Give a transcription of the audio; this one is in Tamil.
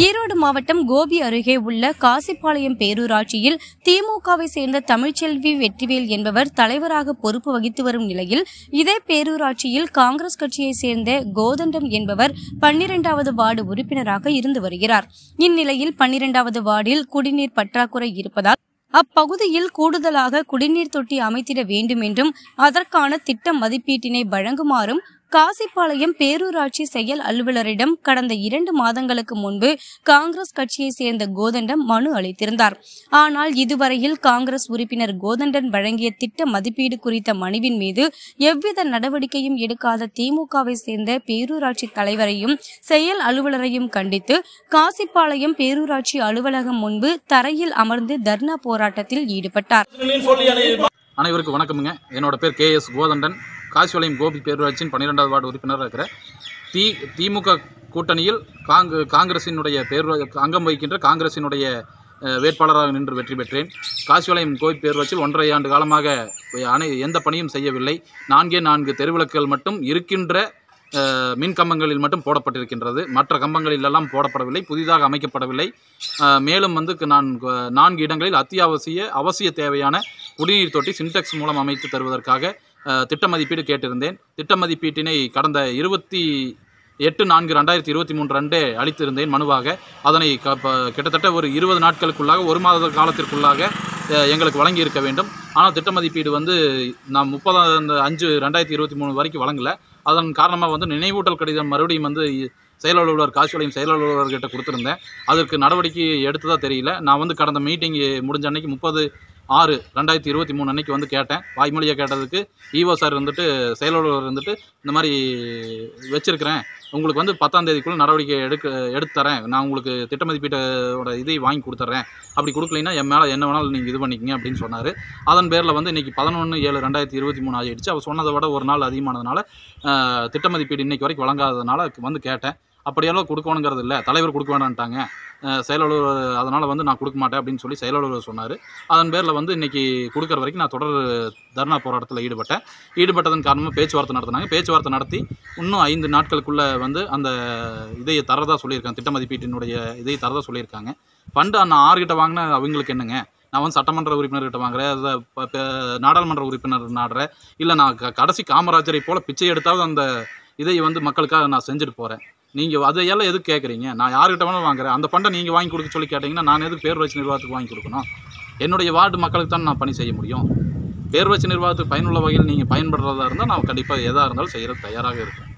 ஈரோடு மாவட்டம் கோபி அருகே உள்ள காசிப்பாளையம் பேரூராட்சியில் திமுகவை சேர்ந்த தமிழ்ச்செல்வி வெற்றிவேல் என்பவர் தலைவராக பொறுப்பு வகித்து வரும் நிலையில் இதே பேரூராட்சியில் காங்கிரஸ் கட்சியைச் சேர்ந்த கோதண்டம் என்பவர் பன்னிரண்டாவது வார்டு உறுப்பினராக இருந்து வருகிறார். இந்நிலையில் பன்னிரண்டாவது வார்டில் குடிநீர் பற்றாக்குறை இருப்பதால் அப்பகுதியில் கூடுதலாக குடிநீர் தொட்டி அமைத்திட வேண்டும் என்றும் அதற்கான திட்ட மதிப்பீட்டினை வழங்குமாறும் காசிப்பாளையம் பேரூராட்சி செயல் அலுவலரிடம் கடந்த இரண்டு மாதங்களுக்கு முன்பு காங்கிரஸ் கட்சியைச் சேர்ந்த கோதண்டம் மனு அளித்திருந்தார். ஆனால் இதுவரையில் காங்கிரஸ் உறுப்பினர் கோதண்டன் வழங்கிய திட்ட மதிப்பீடு குறித்த மனுவின் மீது எவ்வித நடவடிக்கையும் எடுக்காத திமுகவை சேர்ந்த பேரூராட்சி தலைவரையும் செயல் அலுவலரையும் கண்டித்து காசிப்பாளையம் பேரூராட்சி அலுவலகம் முன்பு தரையில் அமர்ந்து தர்ணா போராட்டத்தில் ஈடுபட்டார். அனைவருக்கும் வணக்கமுங்க. என்னோட பேர் கே எஸ் கோதண்டன். காசிவளையம் கோபி பேரூராட்சியின் பன்னிரெண்டாவது வார்டு உறுப்பினராக இருக்கிற தி திமுக கூட்டணியில் காங்கு காங்கிரசினுடைய பேரூரா அங்கம் வகிக்கின்ற காங்கிரசினுடைய வேட்பாளராக நின்று வெற்றி பெற்றேன். காசிவளையம் கோபி பேரூராட்சியில் ஒன்றரை ஆண்டு காலமாக அனை எந்த பணியும் செய்யவில்லை. நான்கே நான்கு தெருவிளக்குகள் மட்டும் இருக்கின்ற மின் கம்பங்களில் மட்டும் போடப்பட்டிருக்கின்றது. மற்ற கம்பங்களிலெல்லாம் போடப்படவில்லை புதிதாக அமைக்கப்படவில்லை. மேலும் வந்து நான் நான்கு இடங்களில் அத்தியாவசிய அவசிய தேவையான குடிநீர் தொட்டி சின்டெக்ஸ் மூலம் அமைத்து தருவதற்காக திட்ட மதிப்பீடு கேட்டிருந்தேன். திட்ட மதிப்பீட்டினை கடந்த இருபத்தி எட்டு நான்கு ரெண்டாயிரத்தி இருபத்தி மூன்று அன்றே அளித்திருந்தேன் மனுவாக. அதனை க கிட்டத்தட்ட ஒரு இருபது நாட்களுக்குள்ளாக ஒரு மாத காலத்திற்குள்ளாக எங்களுக்கு வழங்கி இருக்க வேண்டும். ஆனால் திட்ட மதிப்பீடு வந்து நான் முப்பதாம் அஞ்சு ரெண்டாயிரத்தி இருபத்தி மூணு வரைக்கும் வழங்கலை. அதன் காரணமாக வந்து நினைவூட்டல் கடிதம் மறுபடியும் வந்து செயல் அலுவலர் காசிபாளையம் செயல் அலுவலர்கிட்ட கொடுத்துருந்தேன். அதற்கு நடவடிக்கை எடுத்ததாக தெரியல. நான் வந்து கடந்த மீட்டிங் முடிஞ்ச அன்னைக்கு முப்பது ஆறு ரெண்டாயிரத்தி இருபத்தி மூணு அன்னைக்கு வந்து கேட்டேன். வாய்மொழியை கேட்டதுக்கு ஈவோ சார் இருந்துட்டு செயலாளர் அலுவலர் இருந்துட்டு இந்த மாதிரி வச்சுருக்கிறேன். உங்களுக்கு வந்து பத்தாம் தேதிக்குள்ளே நடவடிக்கை எடுக்க எடுத்து தரேன் நான் உங்களுக்கு திட்ட மதிப்பீட்டோட இதை வாங்கி கொடுத்துட்றேன் அப்படி கொடுக்கலைன்னா என் மேலே என்ன வேணாலும் நீங்கள் இது பண்ணிக்கங்க அப்படின்னு சொன்னார். அதன் பேரில் வந்து இன்றைக்கி பதினொன்று ஏழு ரெண்டாயிரத்தி இருபத்தி மூணு ஆகிடுச்சு அவர் சொன்னதை விட ஒரு நாள் அதிகமானதுனால திட்ட மதிப்பீடு இன்றைக்கி வரைக்கும் வழங்காததுனால வந்து கேட்டேன். அப்படியெல்லாம் கொடுக்கணுங்கிறது இல்லை. தலைவர் கொடுக்க வேணான்ட்டாங்க செயலாளர் அதனால் வந்து நான் கொடுக்க மாட்டேன் அப்படின்னு சொல்லி செயலாளர் சொன்னார். அதன் பேரில் வந்து இன்றைக்கி கொடுக்குற வரைக்கும் நான் தொடர் தர்ணா போராட்டத்தில் ஈடுபட்டேன். ஈடுபட்டதன் காரணமாக பேச்சுவார்த்தை நடத்தினாங்க. பேச்சுவார்த்தை நடத்தி இன்னும் ஐந்து நாட்களுக்குள்ளே வந்து அந்த இதை தரதாக சொல்லியிருக்காங்க. திட்ட மதிப்பீட்டினுடைய இதை தரதாக சொல்லியிருக்காங்க. ஃபண்டு நான் ஆறுகிட்ட வாங்கினேன் அவங்களுக்கு என்னங்க? நான் வந்து சட்டமன்ற உறுப்பினர்கிட்ட வாங்குறேன். அதை நாடாளுமன்ற உறுப்பினர் நாடுறேன். இல்லை நான் க- கடைசி காமராஜரை போல் பிச்சை எடுத்தாவது அந்த இதை வந்து மக்களுக்காக நான் செஞ்சுட்டு போகிறேன் நீங்கள் அதையெல்லாம் எதுக்கு கேட்குறீங்க நான் யார்கிட்ட வேணாலும் வாங்குறேன். அந்த ஃபண்டை நீங்கள் வாங்கி கொடுக்க சொல்லி கேட்டிங்கன்னா நான் எதுக்கு பேரூராட்சி நிர்வாகத்துக்கு வாங்கி கொடுக்கணும்? என்னுடைய வார்டு மக்களுக்கு தான் நான் பணி செய்ய முடியும். பேரூராட்சி நிர்வாகத்துக்கு பயனுள்ள வகையில் நீங்கள் பயன்படுறதா இருந்தால் நான் கண்டிப்பாக எதாக இருந்தாலும் செய்கிறது தயாராக இருக்கேன்